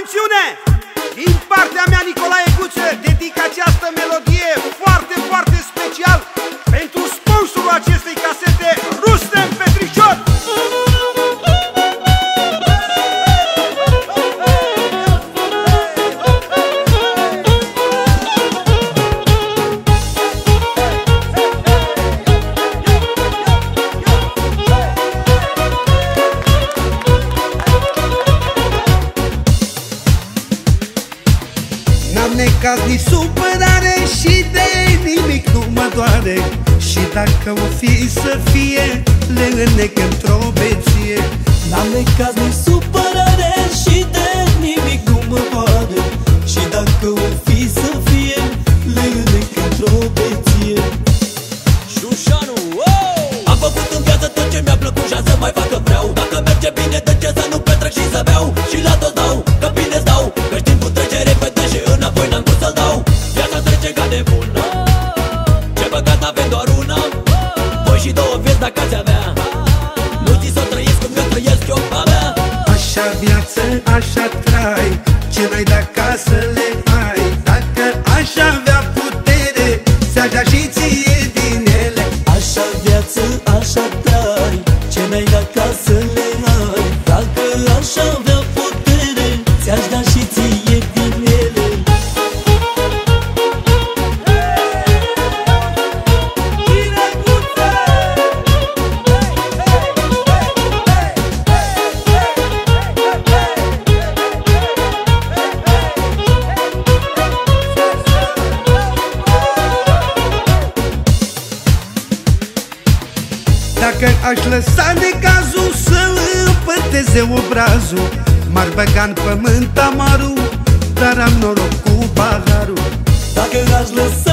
Atențiune! Din partea mea, Nicolae Guță, dedic această melodie foarte, foarte special pentru sponsorul acestei N-am necaz nici supărare și de nimic nu mă doare. Și dacă o fi să fie, le înnec într-o beție. N-am necaz nici supărare și de dacă ați avea. Nu ți să o trăiesc cum eu trăiesc eu a mea. Așa viață, așa trai Ce n-ai de acasă le ai. Dacă aș avea putere Ți-aș da și ție din ele. Așa viață, așa trai Ce n-ai de acasă aș lăsa de cazul să-l împăteze obrazul. M-ar băga în pământ amarul Dar am noroc cu paharul Dacă aș lăsa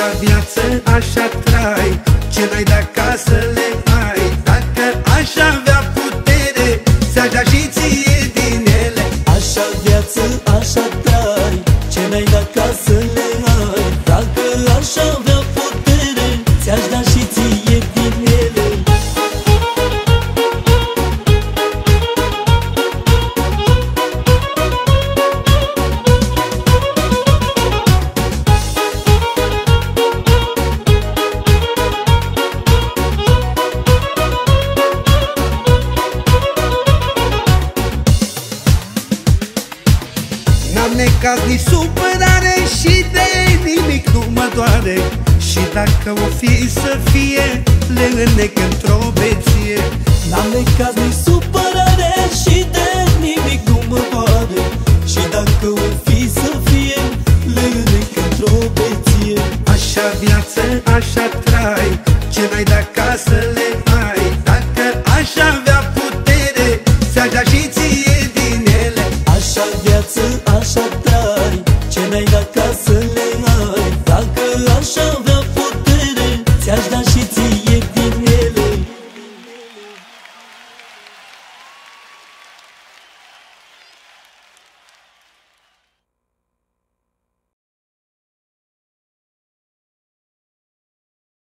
Așa viață, așa trai. Ce n-ai de acasă Caz nici supărare și de nimic nu mă doare. Și dacă o fi să fie, le înnec într-o beție. N-am necaz nici supărare și de nimic nu mă doare. Și dacă o fi să fie, le înnec într-o beție. Așa viață, așa trai, ce n-ai de acasă le ai.